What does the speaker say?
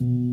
you